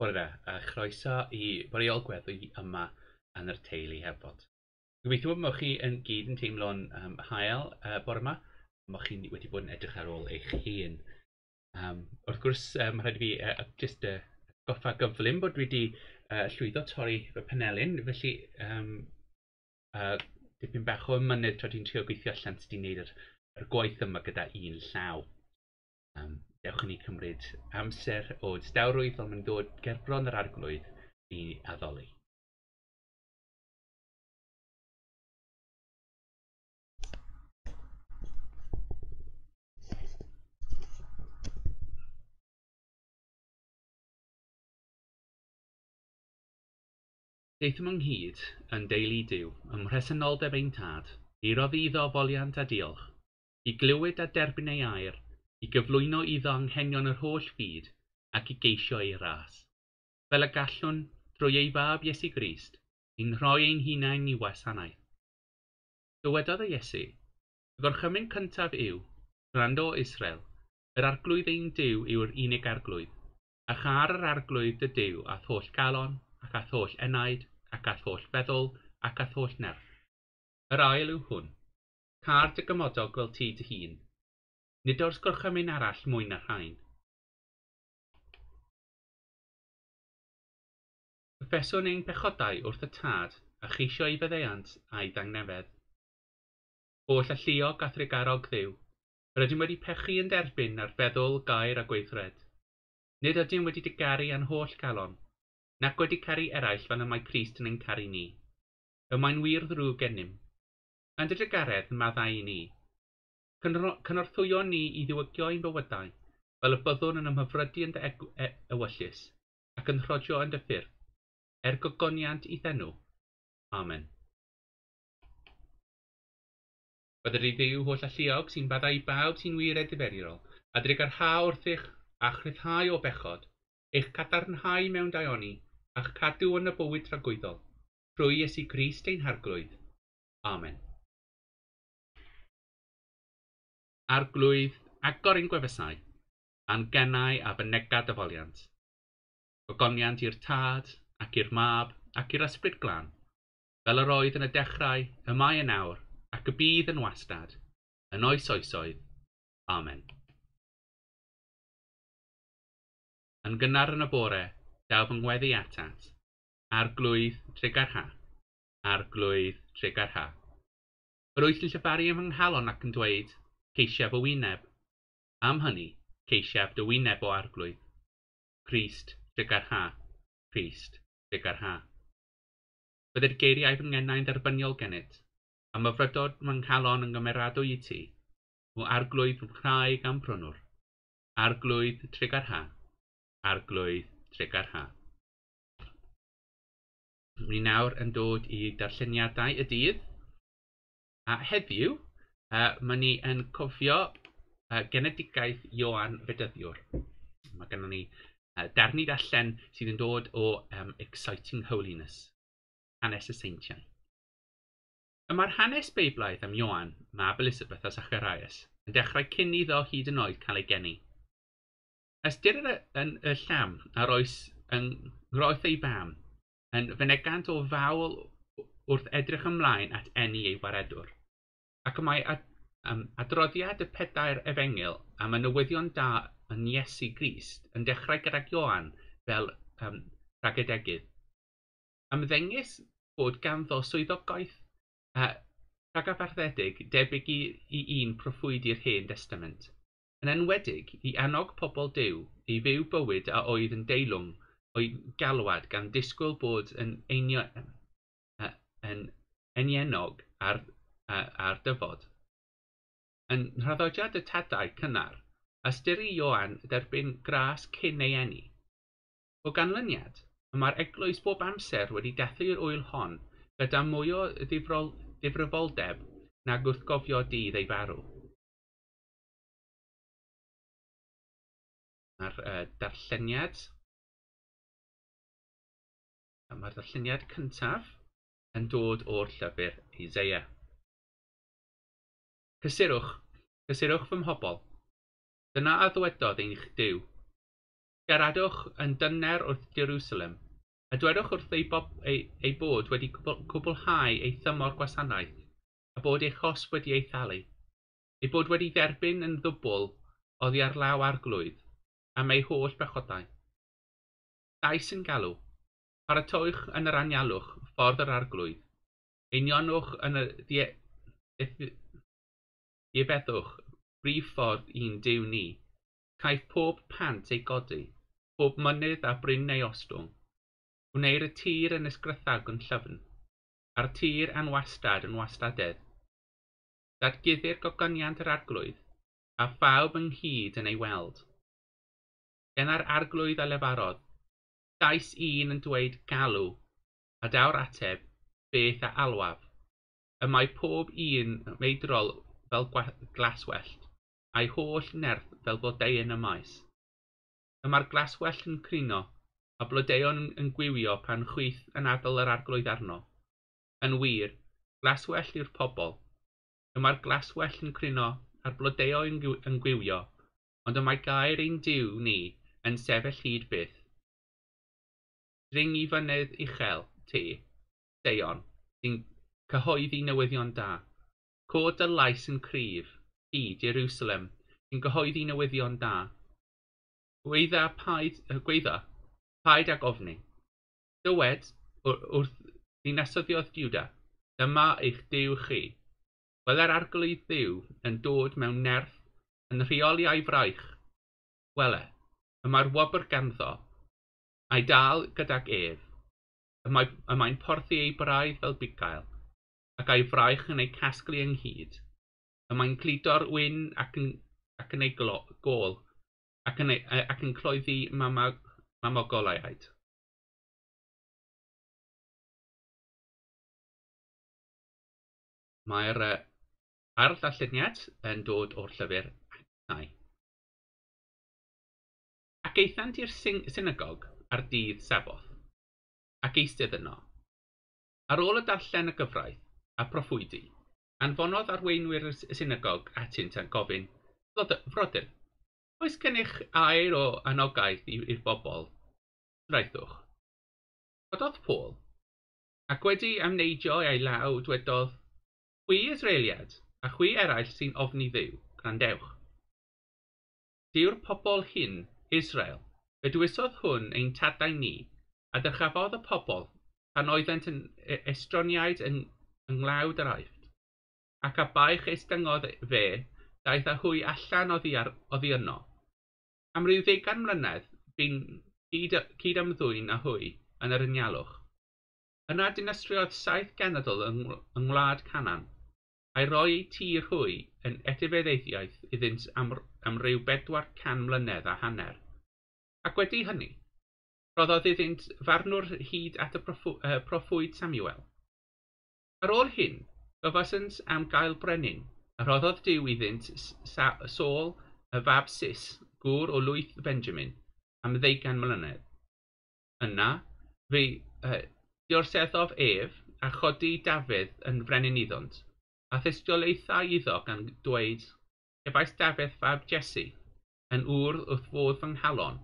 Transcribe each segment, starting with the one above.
Bore da, a chroeso i Boreol Gweddwy yma yn yr teulu hefod. Gobeithio bod mwch chi yn gyd yn teimlo'n um, hael uh, bore yma, mwch chi wedi bod yn edrych ar ôl eich hun. Um, wrth gwrs, um, rhaid i fi uh, just uh, goffa gyflym bod wedi uh, llwyddo torri fy penelyn, felly um, uh, dipyn bach o ymynydd tra dwi'n trio gweithio allan sydd wedi'i gwneud yr, yr gwaith yma gyda un llaw. Um, dewch i ni cymryd amser o distawrwydd fel mae'n dod gerbron yr arglwydd i addoli. Daethum ynghyd yn deulu diw ym mhresenoldeb ein tad, i roddi iddo foliant a diolch, i glywed a derbyn ei air i gyflwyno iddo anghenion yr holl byd ac i geisio ei ras. Fel y gallwn, drwy ei fab Iesu Grist, i'n rhoi ein hunain i wasanaeth. Dywedodd y Iesu, y gorchymyn cyntaf yw, gwrando o Israel, yr arglwydd ein diw yw'r unig arglwydd, a char yr arglwydd dy diw a tholl galon, ac a tholl enaid, ac a tholl feddwl, ac a tholl nerth. Yr ail yw hwn, car dy gymodog fel ti dy hun, Nid oes gorchymyn arall mwy na rhain. Cyffeson ein pechodau wrth y tad a cheisio ei feddeiant a'i ddangnefedd. Holl alluog a thregarog ddiw, rydym wedi pechu yn derbyn ar feddwl, gair a gweithred. Nid ydym wedi digaru a'n holl galon, nac wedi caru eraill fan y mae Christ yn ein caru ni. Y mae'n wir ddrwg gennym. Yn dy dygaredd maddau i ni, Cynorthwyon ni i ddiwygio ein bywydau, fel y byddwn yn ymhyfrydu yn dy e, ewyllus ac yn rhodio yn dy ffyrdd, er gogoniant i ddenw. Amen. Fydder i ddiw holl alluog sy'n baddau bawb sy'n wir ediferirol, a drygarha wrthych a chryddhau o bechod, eich cadarnhau mewn daioni, a'ch cadw yn y bywyd tragwyddol, trwy Iesu Grist ein harglwydd. Amen. arglwydd agor ein gwefusau, a'n genau a fynegad y foliant. gogoniant i'r tad ac i'r mab ac i'r ysbryd glân, fel yr oedd yn y dechrau, y mae yn awr, ac y bydd yn wastad, yn oes oesoedd. Amen. Yn gynnar yn y bore, daw fy ngweddi atat, a'r glwydd trigar ha, a'r glwydd trigar ha. Yr wyth yn llyfaru ym nghalon ac yn dweud, ceisiaf o wyneb. Am hynny, ceisiaf dy wyneb o arglwydd. Christ, dy garha, Christ, dy garha. Byddai'r geiriau fy ngennau'n dderbyniol gennyt, a myfrydod fy nghalon yn gymeradwy i ti, o arglwydd fy rhaeg gan prynwr, arglwydd trigarha, arglwydd trigarha. Ni nawr yn dod i darlleniadau y dydd, a heddiw, Uh, mae ni yn cofio uh, genedigaeth Ioan Fedyddiwr. Mae gennym ni uh, darni allan sydd yn dod o um, Exciting Holiness, hanes y seintiau. Y mae'r hanes beiblaidd am Ioan, Mab Elizabeth a Zacharias, yn dechrau cyn iddo hyd yn oed cael ei geni. Ystyr y, yn, y llam ar oes yng ngroeth ei fam yn fynegant o fawl wrth edrych ymlaen at enni ei waredwr, ac y mae Adroddiad y Pedair efengil am y newyddion da yn Iesu Grist yn dechrau gyda Ioan fel rhagedegydd. Ymddengys bod ganddo swyddogaeth rhagabarddedig debyg i un proffwydi'r Hen testament. yn enwedig i annog pobl Duw i fyw bywyd a oedd yn deilwng o'i galwad gan disgwyl bod yn einiog ar, ar dyfod. Yn nhraddodiad y tadau cynnar, ystyri Ioan derbyn gras cyn ei eni. O ganlyniad, y mae'r eglwys bob amser wedi dethu'r wyl hon gyda mwy o ddifrol, difrifoldeb nag wrth gofio dydd ei farw. Mae'r uh, darlleniad. Mae'r darlleniad cyntaf yn dod o'r llyfr Isaiah. Cysurwch, cysurwch fy mhobol, dyna a ddwedodd eich Duw. Geradwch yn dyner wrth Jerusalem, a dwedwch wrth ei, bob, ei, ei bod wedi cwblhau ei thymor gwasanaeth, a bod ei chos wedi ei thalu, ei bod wedi dderbyn yn ddwbl oddi ar law arglwydd, am ei holl bechodau. Dais yn galw, paratoiwch yn yr anialwch ffordd yr arglwydd, einionwch yn y Ifeddwch, brif ffordd i'n diw ni, caiff pob pant ei godi, pob mynydd a bryn neu ostwng. Gwneir y tir yn ysgrythag yn llyfn, a'r tir anwastad yn wastadedd. Datgyddi'r gogoniant yr arglwydd, a phawb ynghyd yn ei weld. Gen ar arglwydd a lefarodd, dais un yn dweud galw, a daw'r ateb, beth a alwaf. Y mae pob un meidrol fel glaswellt, a'i holl nerth fel blodeuyn y maes. Y mae'r glaswellt yn crino, a blodeuon yn gwywio pan chwyth yn adael yr arglwydd arno. Yn wir, glaswellt yw'r pobl. Y mae'r glaswellt yn crino a'r blodeo yn gwywio, ond y mae gair ein diw ni yn sefyll hyd byth. Ring i fynydd uchel, ti, deion, sy'n cyhoeddi newyddion da. Cod y Lais yn Cryf, Di, Jerusalem, sy'n cyhoeddi newyddion da, Gweidda paid ag ofni. Dywed wrth ddinesyddiaeth Diwda, dyma eich Duw chi. Welai'r arglwydd Dduw yn dod mewn nerth yn rheoli a'i fraich. Wele, y mae'r wobr ganddo, a'i dal gydag ef, y mae'n porthu ei braidd fel bigael ac a'i fraich yn ei casglu ynghyd, y mae'n clido'r wyn ac yn, ac yn ei glo, gôl, ac yn, ac yn cloeddi mama, mamogolaiaid. Mae'r uh, ail darlluniad yn dod o'r llyfr Acnau. Ac eithant i'r synagog ar dydd Saboth, ac eistedd yno. Ar ôl y darllen y gyfraith, a proffwydi, anfonodd arweinwyr y synagog atynt yn gofyn, Frodyr, oes gennych air o anogaeth i'r bobl? Wnaethwch. Cododd Paul, ac wedi amneidio ei law dwedodd, Chwi Israeliad, a chwi eraill sy'n ofni ddiw, grandewch. Diw'r pobl hyn, Israel, bedwysodd hwn ein tadau ni, a dychafodd y pobl pan oeddent yn e-, estroniaid yn nglawd yr aifft, ac a baich eistyngodd e- fe, daeth a hwy allan oddi yno. Am ryw ddegan mlynedd, bu'n cyd ymddwyn â hwy yn yr unialwch. Yna dinastriodd saith genedl yng, yng Ngwlad Canan, a'i roi ei tir hwy yn etifeddeithiaeth iddynt am, am ryw 400 mlynedd a hanner. Ac wedi hynny, roddodd iddynt farnwr hyd at y proffwyd Samuel, Ar ôl hyn, gofysodd am gael brenin, a roddodd diw iddynt Saul y fab sis, gŵr o lwyth Benjamin, am ddeugan mlynedd. Yna fe uh, diorseddodd ef a chodi Dafydd yn frenin iddynt, a thysgolaethau iddo gan dweud, Cefais Dafydd fab Jesse, yn ŵr wrth fod fy nghalon,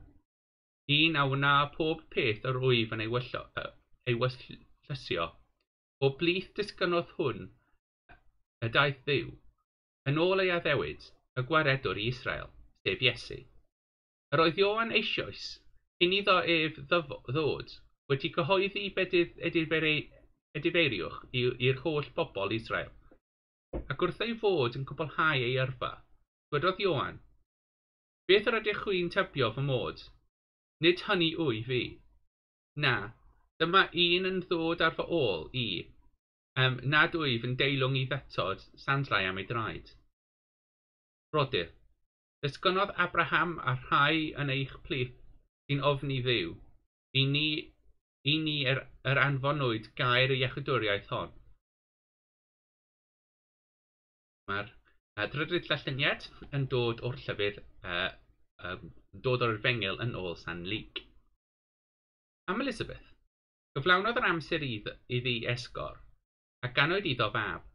un a wna pob peth yr wyf yn ei, wyllo, uh, ei wyllysio O blith disgynodd hwn y daeth ddiw, yn ôl ei addewid, y gwaredwr i Israel, sef Iesu. Yr oedd Ioan eisoes, cyn iddo ef ddod, wedi cyhoeddi bedydd edifeiriwch i'r holl bobl Israel. Ac wrth ei fod yn cwblhau ei yrfa, gwedodd Ioan, Beth yr ydych chi'n tybio fy mod? Nid hynny wy fi. Na, dyma un yn ddod ar fy ôl i, um, nad wyf yn deilwng i fetod sandrau am ei draed. Rodyr, ddysgynodd Abraham a rhai yn eich plith sy'n ofni ddiw, i ni, i ni yr, yr anfonwyd gair y iechydwriaeth hon. Mae'r uh, drydydd llylluniad yn dod o'r llyfr, uh, um, dod o'r fengil yn ôl San Leek. Am Elizabeth, Cyflawnodd yr amser iddi esgor, a ganwyd iddo fab.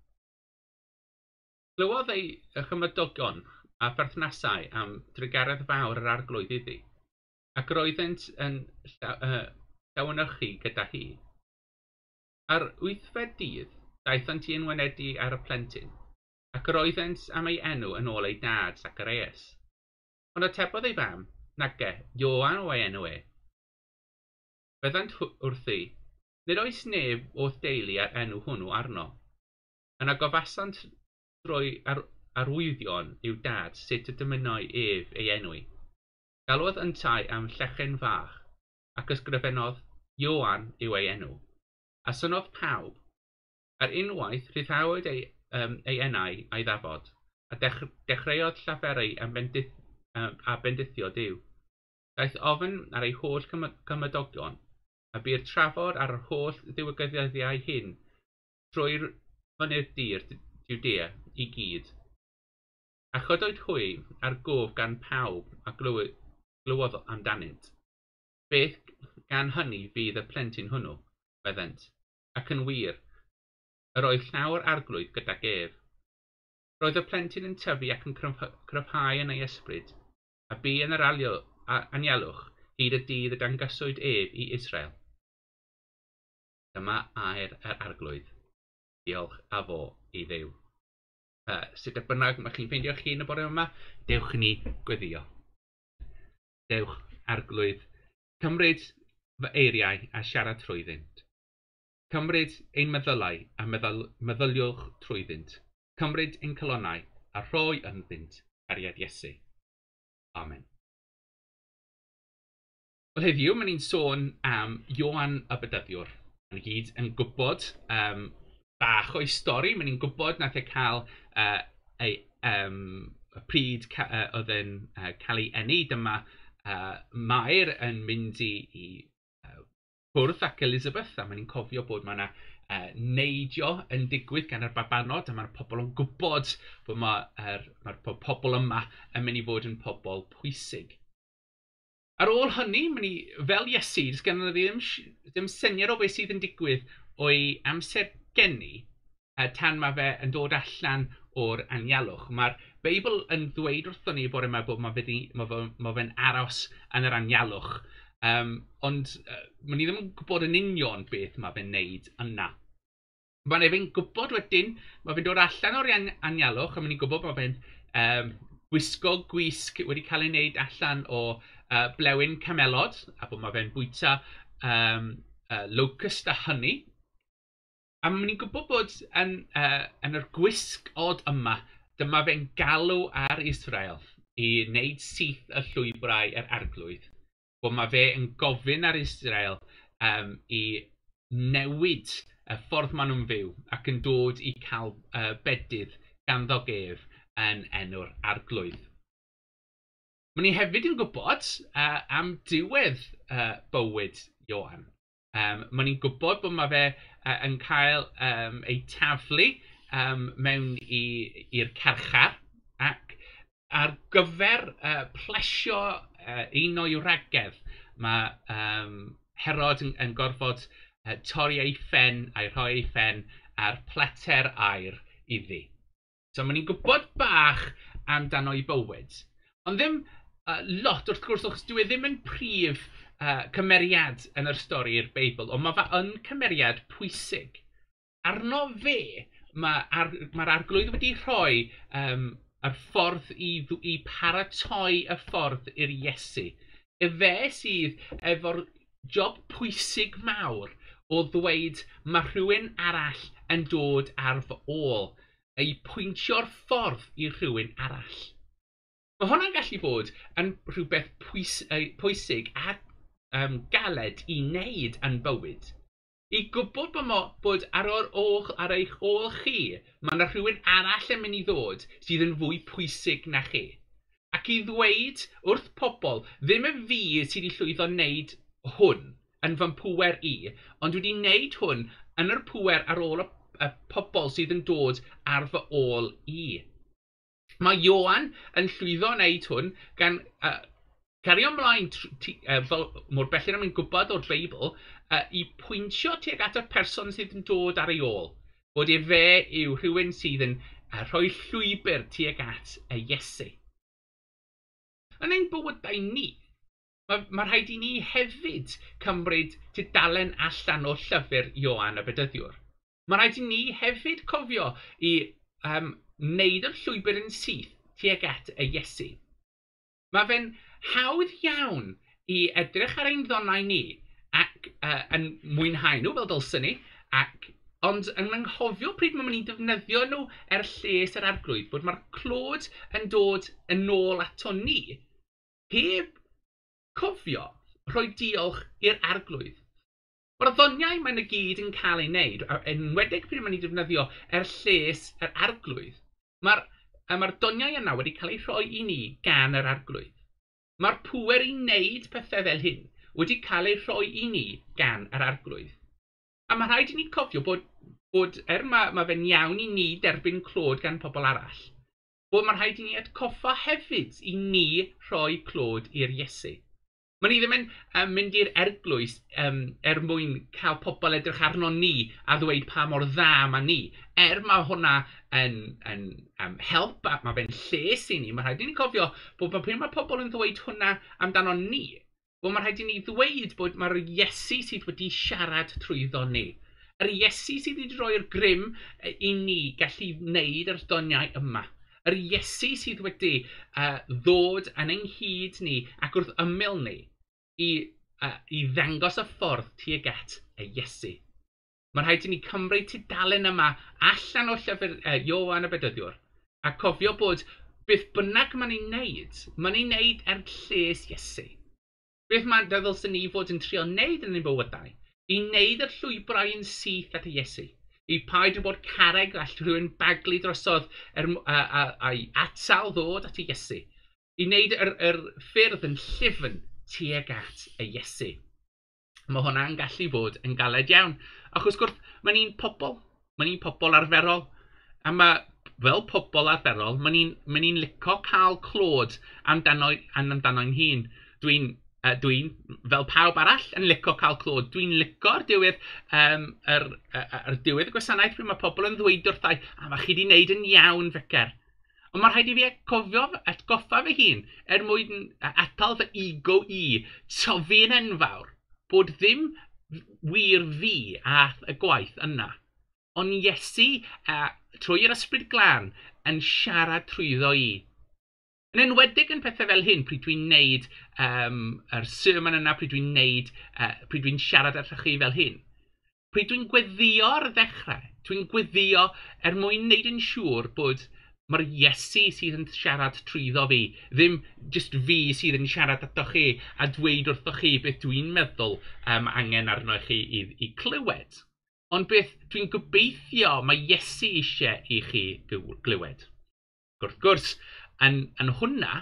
Glywodd ei chymodogon a pherthnasau am drygaredd fawr yr arglwydd iddi, ac roeddent yn llawnychu gyda hi. Ar wythfed dydd, daethant i enwenedi ar y plentyn, ac roeddent am ei enw yn ôl ei dad, Zacharias. Ond atebodd ei fam, nage, Ioan o ei enw e, Byddant wrthi, nid oes neb o'r deulu ar enw hwnnw arno, yna gofasant drwy ar arwyddion i'w dad sut y dymunai ef ei enwi. Galwodd yn tai am Llechen Fach ac ysgrifennodd Ioan yw ei enw, a synodd pawb, ar unwaith rhyddhawyd ei, um, ei enau a'i ddafod, a dech, dechreuodd llaferau am bendith, um, a bendithio diw. Daeth ofyn ar ei holl cymadogion a bu'r trafod ar yr holl ddiwygyddiadau hyn trwy'r fynydd-dir Judea i gyd. A chodwyd hwy ar gof gan pawb a glywodd amdanynt. Beth gan hynny fydd y plentyn hwnnw, meddent, ac yn wir, yr oedd llawer arglwydd gyda gef. Roedd y plentyn yn tyfu ac yn cryfhau yn ei ysbryd, a bu yn yr alio, anialwch hyd y dydd y dangoswyd ef i Israel. Dyma air yr arglwydd. Diolch a fo i ddew. Uh, sut y bynnag mae chi'n ffeindio chi yn y bore yma, dewch ni gweddio. Dewch arglwydd, cymryd fy eiriau a siarad trwyddynt. Cymryd ein meddylau a meddyl, meddyliwch trwyddynt. Cymryd ein colonnau a rhoi ynddynt ariad Iesu. Amen. Wel heddiw, mae ni'n sôn am Ioan y Bydyddiwr ni gyd yn gwybod um, bach o'i stori. Mae ni'n gwybod nath e cael uh, ei, um, y pryd ca, uh, oedd yn uh, cael ei enni. Dyma uh, Mair yn mynd i, i uh, bwrdd ac Elizabeth a mae ni'n cofio bod mae yna uh, neidio yn digwydd gan yr babanod a mae'r pobl yn gwybod bod mae'r ma, er, ma pobl yma yn mynd i fod yn pobl pwysig. Ar ôl hynny, ni, fel Iesu, does gen i ddim, ddim syniad o beth sydd yn digwydd o'i amser geni uh, tan mae fe yn dod allan o'r anialwch. Mae'r Beibl yn dweud wrthon ni bore yma bod mae fe'n ma fe, ma fe aros yn yr anialwch. Um, ond uh, mae ni ddim yn gwybod yn union beth mae fe'n neud yna. Mae fe'n gwybod wedyn, mae fe'n dod allan o'r anialwch a mae ni'n gwybod mae fe'n um, Gwisgo gwisg wedi cael ei wneud allan o uh, blewyn camelod, a bod mae fe'n bwyta um, uh, locust a hynny. A mae'n ni'n gwybod bod yn, uh, yn yr gwisg od yma, dyma fe'n galw ar Israel i wneud syth y llwybrau yr arglwydd. Bod mae fe yn gofyn ar Israel um, i newid y ffordd maen nhw'n fyw ac yn dod i cael uh, bedydd ganddo gef yn enw'r arglwydd. Mae ni hefyd yn gwybod uh, am diwedd uh, bywyd Johan. Um, mae ni'n gwybod bod mae fe uh, yn cael um, ei taflu um, mewn i'r carchar ac ar gyfer uh, plesio uh, un o'i wragedd mae um, Herod yn, yn gorfod uh, torri ei ffen a'i rhoi ei ffen ar pleter air iddi. So mae ni'n gwybod bach amdano i bywyd. Ond ddim uh, lot wrth gwrs, achos dwi e ddim yn prif uh, cymeriad yn yr stori i'r Beibl, ond mae fa yn cymeriad pwysig. Arno fe, mae'r ar, ma arglwydd wedi rhoi um, yr ffordd i, i paratoi y ffordd i'r Iesu. Y fe sydd efo'r job pwysig mawr o ddweud mae rhywun arall yn dod ar fy ôl ei pwyntio'r ffordd i rhywun arall. Mae hwnna'n gallu bod yn rhywbeth pwys, pwysig a um, galed i wneud yn bywyd. I gwybod bod, mo, bod ar, o'r och, ar eich ôl chi, mae yna rhywun arall yn mynd i ddod sydd yn fwy pwysig na chi. Ac i ddweud wrth pobl, ddim y fi sydd wedi llwyddo wneud hwn yn fy pwer i, ond wedi wneud hwn yn yr pwer ar ôl y y pobl sydd yn dod ar fy ôl i. Mae Johan yn llwyddo wneud hwn gan uh, cario ymlaen uh, fel mor bellin am yn gwybod o'r Beibl uh, i pwyntio tuag at y person sydd yn dod ar ei ôl. Bod e fe yw rhywun sydd yn uh, rhoi llwybr tuag at y Iesu. Yn ein bywydau ni, mae ma rhaid i ni hefyd cymryd tudalen allan o llyfr Ioan y Bedyddiwr. Mae rhaid i ni hefyd cofio i um, wneud yr llwybr yn syth tuag at y Iesu. Mae fe'n hawdd iawn i edrych ar ein ddonau ni ac uh, yn mwynhau nhw fel dylsyn ni, ac, ond yn anghofio pryd mae'n mynd i defnyddio nhw er lles yr arglwydd, bod mae'r clod yn dod yn ôl ato ni heb cofio rhoi diolch i'r arglwydd. O'r ddoniau mae'n y gyd yn cael ei wneud, enwedig pryd mae'n ei defnyddio er lles yr arglwydd, mae'r mae doniau yna wedi cael ei rhoi i ni gan yr arglwydd. Mae'r pŵer i wneud pethau fel hyn wedi cael ei rhoi i ni gan yr arglwydd. A mae rhaid i ni cofio bod, bod er mae, mae fe'n iawn i ni derbyn clod gan pobl arall, bod mae rhaid i ni atcoffa hefyd i ni rhoi clod i'r Iesu. Mae ni ddim yn um, mynd i'r erglwys um, er mwyn cael pobl edrych arno ni a ddweud pa mor dda mae ni. Er mae hwnna yn, yn um, help a mae fe'n lles i ni, mae rhaid i ni cofio bod pan mae pobl yn ddweud hwnna amdano ni, wel mae rhaid i ni ddweud bod mae'r Iesu sydd wedi siarad trwyddo ni. Yr Iesu sydd wedi rhoi'r grym e, i ni gallu wneud yr doniau yma yr Iesu sydd wedi uh, ddod yn ein hyd ni ac wrth ymyl ni i, uh, i ddangos y ffordd tuag at y Iesu. Mae'n rhaid i ni cymryd tudalen yma allan o llyfr uh, Iowan y Bedyddiwr a cofio bod beth bynnag mae'n ei wneud, mae'n ei wneud er lles Iesu. Beth mae'n dyddol sy'n ni fod yn trio wneud yn ein bywydau, i wneud yr llwybrau yn syth at y Iesu, i paid o bod careg all rhywun baglu drosodd er, a, a, a, a atal ddod at y Iesu, i wneud yr, yr ffyrdd yn llifn tuag at y Iesu. Mae hwnna'n gallu fod yn galed iawn. Ac wrth gwrs, mae ni'n pobl. Mae ni'n pobl arferol. A mae fel pobl arferol, mae ni'n ni, ni licio cael clod amdano, hun. Dwi'n uh, dwi, fel pawb arall, yn licio cael clod. Dwi'n licio'r diwedd, um, yr, er, yr diwedd y gwasanaeth pryd mae pobl yn ddweud wrthau, a mae chi wedi wneud yn iawn fecer. Ond mae'n rhaid i fi cofio, atgoffa fy hun, er mwyn atal fy ego i, tofi'n enfawr, bod ddim wir fi ath y gwaith yna. Ond Iesu, a, trwy'r ysbryd glân, yn siarad trwyddo i. Yn enwedig yn pethau fel hyn, pryd dwi'n neud um, yr sermon yna, pryd dwi'n neud, uh, pryd dwi'n siarad ar chi fel hyn. Pryd dwi'n gweddio'r ddechrau, dwi'n gweddio er mwyn neud yn siŵr bod mae'r Iesu sydd yn siarad trwyddo fi, ddim just fi sydd yn siarad ato chi a dweud wrthoch chi beth dwi'n meddwl um, angen arno chi i, i clywed. Ond beth dwi'n gobeithio mae Iesu eisiau i chi glywed. Gwrth gwrs, yn, yn hwnna,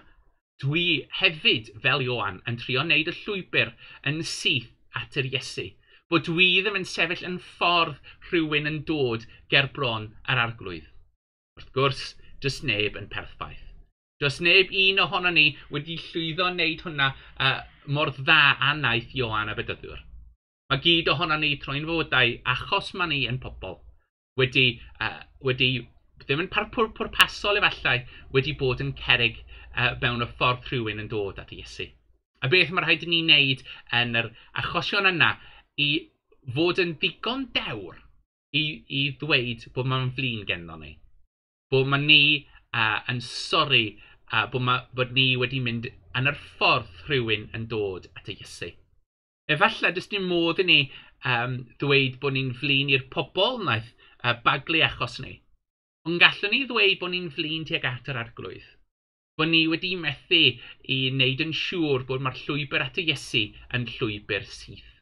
dwi hefyd, fel Ioan, yn trio wneud y llwybr yn syth at yr Iesu. Bod dwi ddim yn sefyll yn ffordd rhywun yn dod ger bron ar arglwydd. Wrth gwrs, Does neb yn perffaith. Does neb un ohono ni wedi llwyddo wneud hwnna uh, mor dda a naeth Ioan a Bedyddiwr. Mae gyd ohono ni troi'n fywydau achos mae ni yn pobl wedi, uh, wedi ddim yn parpwr pwrpasol efallai, wedi bod yn cerig uh, mewn y ffordd rhywun yn dod at Iesu. A beth mae rhaid i ni wneud yn yr achosion yna i fod yn ddigon dewr i, i ddweud bod mae'n flin genddo ni. Bod mae ni uh, yn sori a bod, ma, bod ni wedi mynd yn yr ffordd rhywun yn dod at y Iesu. Efallai, dys ni'n modd i ni um, ddweud bod ni'n flin i'r pobl wnaeth uh, baglu achos ni. Ond gallwn ni ddweud bod ni'n flin tuag at yr arglwydd. Bod ni wedi methu i wneud yn siŵr bod mae'r llwybr at y Iesu yn llwybr syth.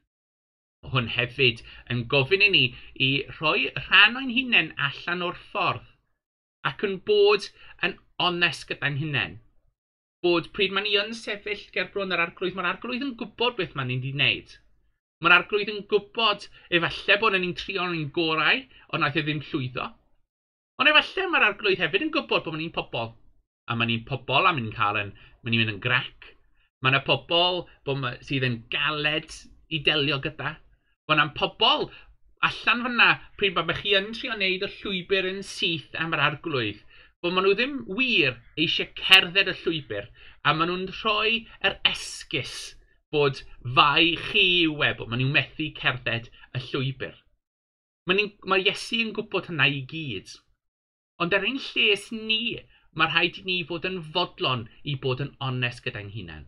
Hwn hefyd yn gofyn i ni i rhoi rhan o'n hunain allan o'r ffordd ac yn bod yn onest gyda'n hunain. Bod pryd mae ni yn sefyll gerbron yr arglwydd, mae'r arglwydd yn gwybod beth mae'n ni'n wneud. Mae'r arglwydd yn gwybod efallai bod ni'n trio ni'n gorau, ond naeth e ddim llwyddo. Ond efallai mae'r arglwydd hefyd yn gwybod bod ni'n pobl. A mae ni'n pobl a mae'n cael yn, mae ni'n mynd yn grac. Mae yna pobl sydd yn galed i delio gyda. Mae yna'n pobl allan fyna pryd mae chi yn trio wneud y llwybr yn syth am yr arglwydd, bod maen nhw ddim wir eisiau cerdded y llwybr, a maen nhw'n rhoi yr esgus bod fai chi yw e, bod maen nhw'n methu cerdded y llwybr. Mae, mae Iesu yn gwybod hynna i gyd. Ond ar ein lles ni, mae rhaid i ni fod yn fodlon i bod yn onest gyda'n hunain.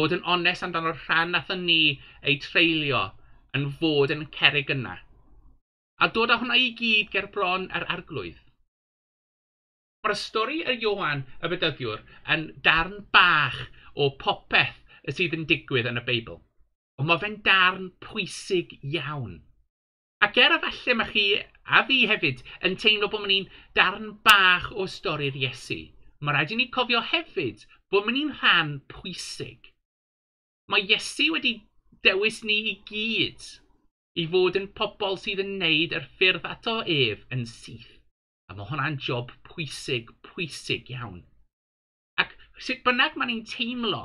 Bod yn onest amdano'r rhan nath ni ei treulio yn fod yn cerig yna, a dod â hwnna i gyd ger bron yr arglwydd. Mae'r stori y Iohan y Bedyddiwr yn darn bach o popeth y sydd yn digwydd yn y Beibl. Ond mae fe'n darn pwysig iawn. Ac er efallai mae chi a fi hefyd yn teimlo bod ni'n darn bach o stori'r Iesu, mae rhaid i ni cofio hefyd bod ni'n rhan pwysig. Mae Iesu wedi dewis ni i gyd i fod yn pobl sydd yn neud yr ffyrdd ato ef yn syth. A mae hwnna'n job pwysig, pwysig iawn. Ac sut bynnag mae ni'n teimlo,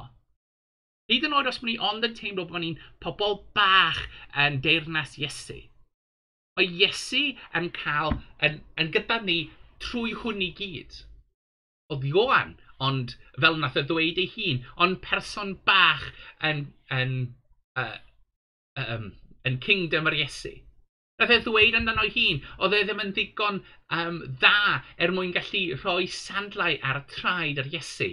hyd yn oed os mae ni ond yn teimlo bod ni'n pobl bach yn deyrnas Iesu, mae Iesu yn cael, yn, yn gyda ni trwy hwn i gyd. Oedd Ioan, ond fel nath y ddweud ei hun, ond person bach yn, yn uh, um, yn Kingdom yr Iesu. Nath e ddweud amdano ei hun, oedd e ddim yn ddigon um, dda er mwyn gallu rhoi sandlau ar y traed yr Iesu.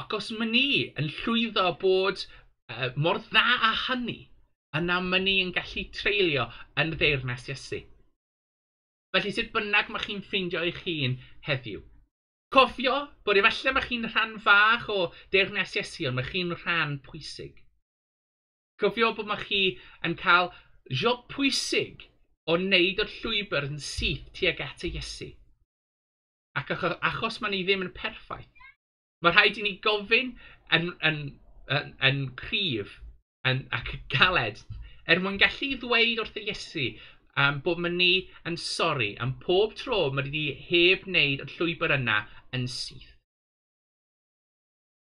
Ac os mae ni yn llwyddo bod uh, mor dda a hynny, yna mae ni yn gallu treulio yn ddeirnas Iesu. Felly sut bynnag mae chi'n ffeindio eich hun heddiw. Cofio bod efallai mae chi'n rhan fach o deyrnas Iesu, ond mae chi'n rhan pwysig. Cofio bod mae chi yn cael job pwysig o wneud o'r llwybr yn syth tuag at y Iesu. Ac achos, achos mae ni ddim yn perffaith, mae rhaid i ni gofyn yn, yn, yn, yn cryf yn, ac galed er mwyn gallu ddweud wrth y Iesu um, bod mae ni yn sori am pob tro mae ni heb wneud y llwybr yna yn syth.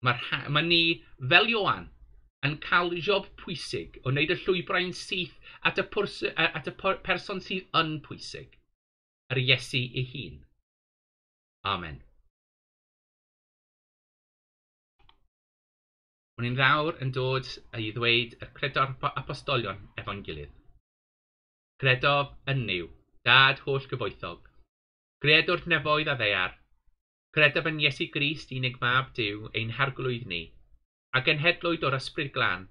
Mae ma ni, fel Ioan, yn cael job pwysig o wneud y llwybrau'n syth at y, pwrs, at y person sydd yn pwysig, yr Iesu ei hun. Amen. Wna i'n ddawr yn dod i ddweud y credo'r apostolion efo'n gilydd. Credof yn niw, dad holl gyfoethog. Gredwr nefoedd a ddeiar. Credaf yn Iesu Grist unig mab Dyw ein harglwydd ni a genhedlwyd o'r ysbryd glân,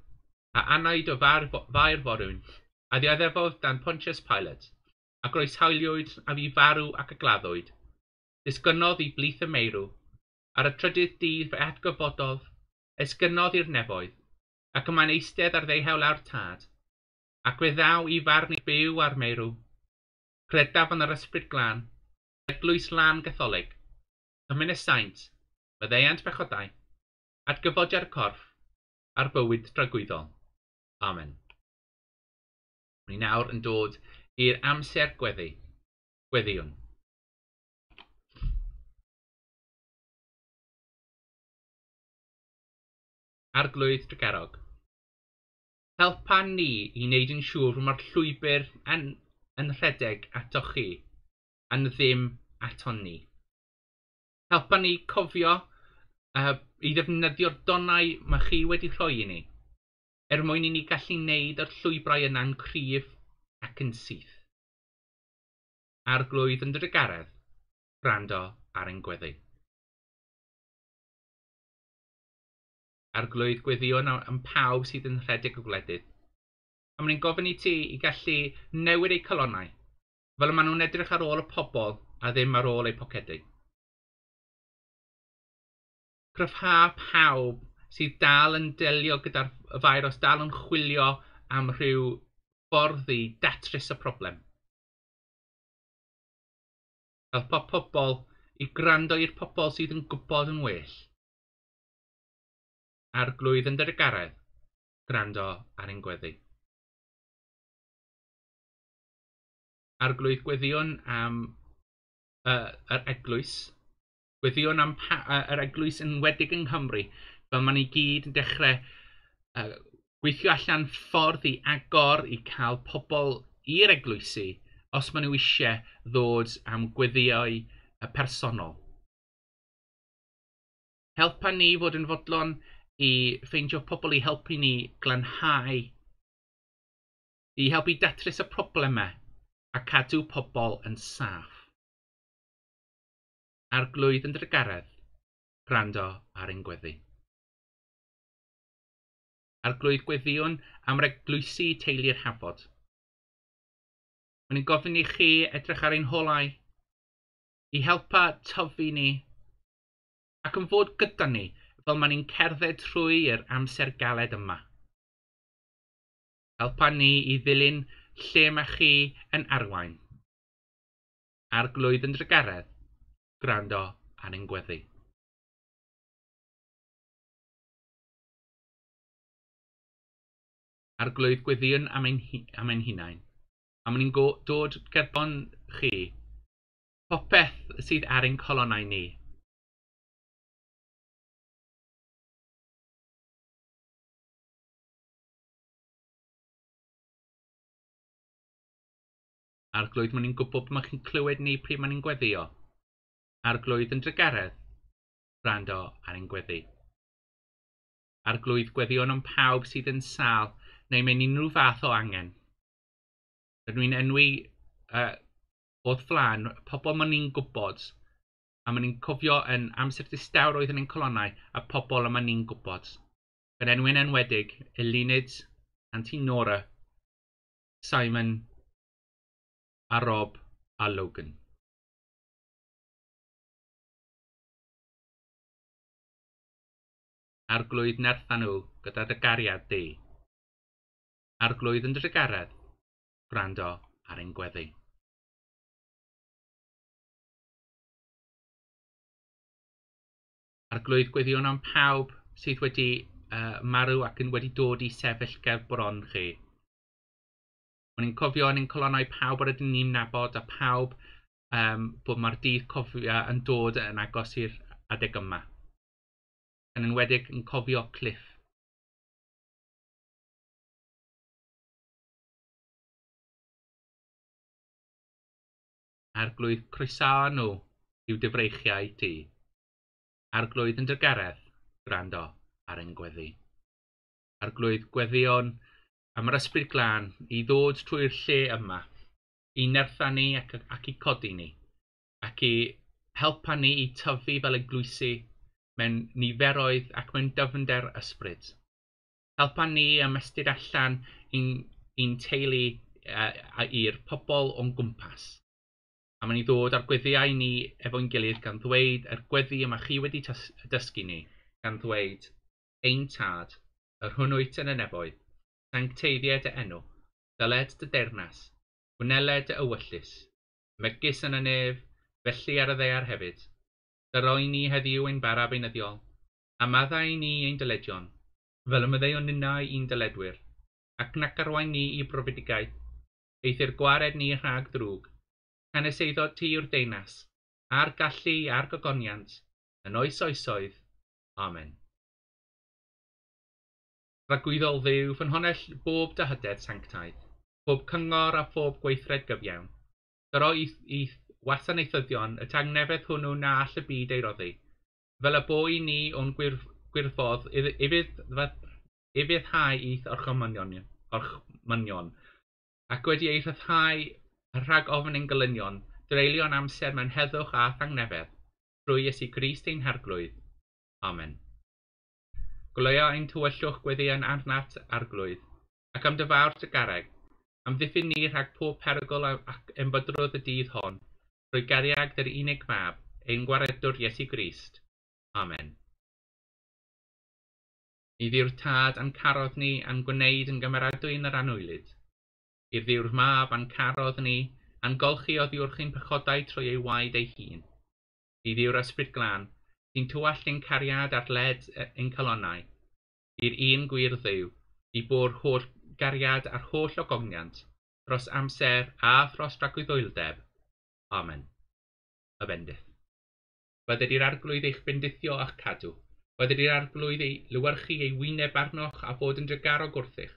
a anaid o fair forwyn, a ddioddefodd dan Pontius Pilate, a roes hawliwyd a fi farw ac y gladdwyd. Disgynnodd i blith y meirw, ar y trydydd dydd fe atgyfododd, esgynnodd i'r nefoedd, ac yma'n eistedd ar ddeihew lawr tad, ac fe ddaw i farn i byw ar meirw, credaf yn yr ysbryd glân, eglwys lan gatholig, ymyn y saint, fyddeiant bechodau, Atgyfodiad corff a'r bywyd dragwyddol. Amen. Ni nawr yn dod i'r amser gweddi, gweddiwn. Arglwydd Tregarog Helpa ni i wneud yn siŵr mae'r llwybr yn, yn rhedeg atoch chi, yn ddim aton ni. Helpa ni cofio uh, i ddefnyddio'r donau mae chi wedi rhoi i ni, er mwyn i ni gallu wneud yr llwybrau yna'n cryf ac yn syth. A'r glwydd yn drygaredd, gwrando ar ein gweddi. A'r glwydd gweddion am pawb sydd yn rhedeg y gwledydd. A mae'n gofyn i ti i gallu newid eu colonnau, fel y maen nhw'n edrych ar ôl y pobl a ddim ar ôl eu pocedau cryfha pawb sydd dal yn delio gyda'r feirws, dal yn chwilio am rhyw ffordd i datrys y problem. Fel pop pobl i gwrando i'r pobl sydd yn gwybod yn well. A'r glwydd yn dyregaredd, gwrando ar ein gweddi. A'r glwydd gweddion am uh, yr eglwys, Gweddion am yr eglwys yn wedig yng Nghymru, fel maen ni gyd yn dechrau uh, gweithio allan ffordd i agor i cael pobl i'r eglwysu os maen nhw eisiau ddod am gweddio'i personol. Helpa ni fod yn fodlon i ffeindio pobl i helpu ni glanhau, i helpu datrys y problemau a cadw pobl yn saff. Ar glwydd yn drygaredd, gwrando ar ein gweddi. Ar glwydd gweddiwn am reglwysu teulu'r hafod. Mae'n i'n gofyn i chi edrych ar ein holau, i helpa tyfu ni, ac yn fod gyda ni fel maen ni'n cerdded trwy'r amser galed yma. Helpa ni i ddilyn lle mae chi yn arwain. Ar glwydd yn drygaredd, gwrando a'n gweddu. Arglwydd gweddion am ein, am ein hunain, a maen ni'n dod gerbon chi popeth sydd ar ein colonnau ni. Arglwydd, maen ni'n gwybod bod mae chi'n clywed ni pryd maen ni'n gweddio. Arglwydd yn drygaredd, rando ar ein gweddu. Arglwydd gweddion am pawb sydd yn sal neu mewn unrhyw fath o angen. Rydyn ni'n enwi uh, o'r flan, pobl maen ni'n gwybod a maen ni'n cofio yn amser distawr oedd yn ein colonnau a pobl a ni'n gwybod. Yn enwyn enwedig Elinid, Antinora, Simon a Rob a Logan. Arglwydd nerthan nhw gyda dy gariad di. Arglwydd yn dy garedd, gwrando ar ein gweddi. Arglwydd gweddion am pawb sydd wedi uh, marw ac yn wedi dod i sefyll ger bron chi. Mae'n ni'n cofio yn ein colonnau pawb ar ydyn ni'n nabod a pawb um, bod mae'r dydd cofio yn dod yn agos i'r adeg yma enwedig yn cofio cliff arglwydd croesawu nhw i'w dyfreichiau ti. arglwydd yn dygaredd, gwrando ar ein gweddi arglwydd gweddion am yr ysbryd glân i ddod trwy'r lle yma i nertha ni ac, ac i codi ni ac i helpa ni i tyfu fel eglwysi mewn niferoedd ac mewn dyfnder ysbryd. Helpa ni ymestyn allan i'n, teulu uh, i'r pobl o'n gwmpas. A mae'n ni ddod ar gweddiau ni efo'n gilydd gan ddweud yr gweddi yma chi wedi dysgu ni, gan ddweud ein tad, yr hwnnwyt yn y nefoedd, sancteiddiau dy enw, dyled dy dernas, gwneled dy ywyllus, megis yn y nef, felly ar y ddeiar hefyd, Dyroi ni heddiw ein bara beunyddiol, a maddau ni ein dyledion, fel y myddeuon ninnau i'n dyledwyr, ac nac arwain ni i brofedigaeth, eithir gwared ni rhag drwg, hanes eiddo ti a'r gallu a'r gogoniant, yn oes oesoedd. Amen. Ragwyddol ddew ffynhonell bob dyhydedd sanctaidd, bob cyngor a phob gweithred gyfiawn, dyro i'th wasanaethyddion y tangnefedd hwnnw na all y byd ei roddi, fel y boi ni o'n gwirf, gwirfodd ifyddhau i'th orchmynion, ac wedi ei rhyddhau rhag ofn ein gelynion, dreulion amser mewn heddwch a thangnefedd, drwy Iesu Grist ein herglwydd. Amen. Gwleio ein tywyllwch gweddion arnat arglwydd, ac am dyfawr dy gareg, amddiffyn ni rhag pob perygl ac embydrodd y dydd hon, Rwy gariad yr unig mab, ein gwaredwr Iesu Grist. Amen. Ni ddiw'r tad a'n carodd ni a'n gwneud yn gymeradwy yn yr anwylid. I'r ddiw'r mab a'n carodd ni a'n golchi o ddiwrchyn pechodau trwy ei waed ei hun. Ni ddiw'r ysbryd glân, sy'n tywall ein cariad ar led ein calonau. I'r un gwir ddiw, i bo'r holl gariad a'r holl ogoniant, dros amser a thros dragwyddoeldeb, Amen. Y bendith. Roedd ydy'r arglwydd eich bendithio a'ch cadw. Roedd ydy'r arglwydd ei lywyrchu ei wyneb arnoch a bod yn drygarog gwrthych.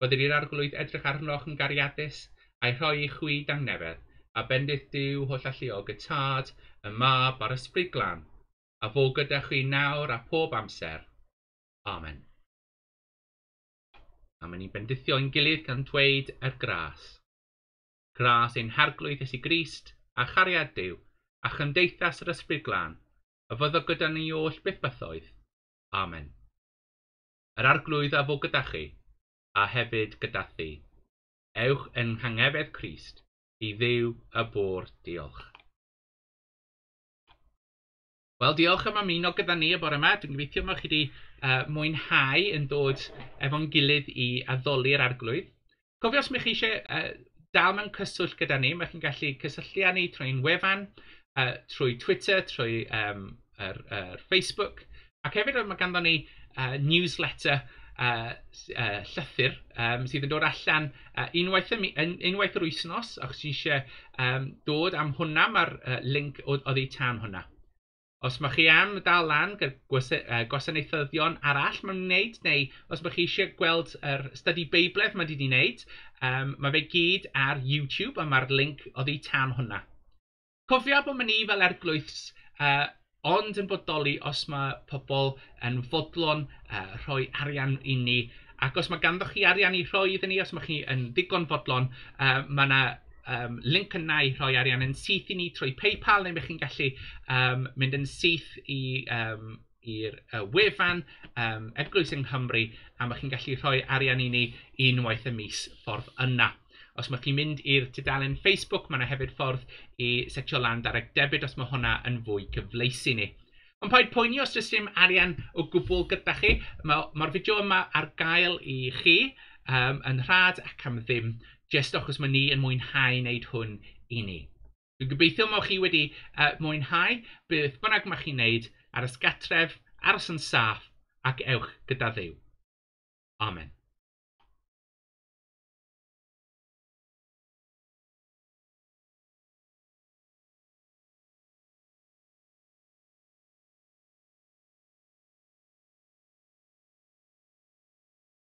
Roedd ydy'r arglwydd edrych arnoch yn gariadus a'i rhoi eich chwi dangnefedd a bendith Dyw holl alluog y tad, y mab a'r ysbryd glân, a fo gyda chi nawr a pob amser. Amen. A mae'n ni'n bendithio yn gilydd gan dweud yr gras. Gras ein harglwydd Iesu Grist, a chariadw a chymdeithas yr Ysbryd Glân, y fyddo gyda ni oll byth bythoedd. Amen. Yr arglwydd a fo gyda chi, a hefyd gyda thi. Ewch yn nghangefedd Crist i ddiw y bôr diolch. Wel, diolch am ymuno gyda ni y bore yma. Dwi'n gobeithio mae chi wedi uh, mwynhau yn dod efo'n gilydd i addoli'r arglwydd. Cofio os mae chi eisiau uh, dal mewn cyswllt gyda ni. Mae chi'n gallu cysylltu â ni trwy'n wefan, uh, trwy Twitter, trwy um, er, er Facebook. Ac hefyd mae ganddo ni uh, newsletter uh, uh, llythyr um, sydd yn dod allan uh, unwaith, y, unwaith yr wythnos, achos ti eisiau um, dod am hwnna, mae'r uh, link oedd ei tan hwnna. Os mae chi am dal lan gyda gwasanaethyddion arall mae'n wneud, neu os mae chi eisiau gweld yr study beibledd mae wedi wneud, um, mae fe gyd ar YouTube a mae'r link oddi tan hwnna. Cofia bod mae ni fel erglwyths uh, ond yn bodoli os mae pobl yn fodlon uh, rhoi arian i ni ac os mae ganddo chi arian i rhoi iddyn ni, os mae chi yn ddigon fodlon, uh, mae yna um, link yna i rhoi arian yn syth i ni trwy PayPal, neu bych chi'n gallu um, mynd yn syth i um, i'r uh, wefan um, Eglwys yng Nghymru a mae chi'n gallu rhoi arian i ni unwaith y mis ffordd yna. Os mae chi'n mynd i'r tudalen Facebook, mae yna hefyd ffordd i setio lan darag debyd os mae hwnna yn fwy cyfleus i ni. Ond paid poeni os oes dim arian o gwbl gyda chi, mae'r ma fideo yma ar gael i chi um, yn rhad ac am ddim jyst achos mae ni yn mwynhau wneud hwn i ni. Dwi'n gobeithio mod chi wedi uh, mwynhau beth bynnag mae chi'n wneud ar ysgatref, aros yn saff ac ewch gyda ddiw. Amen.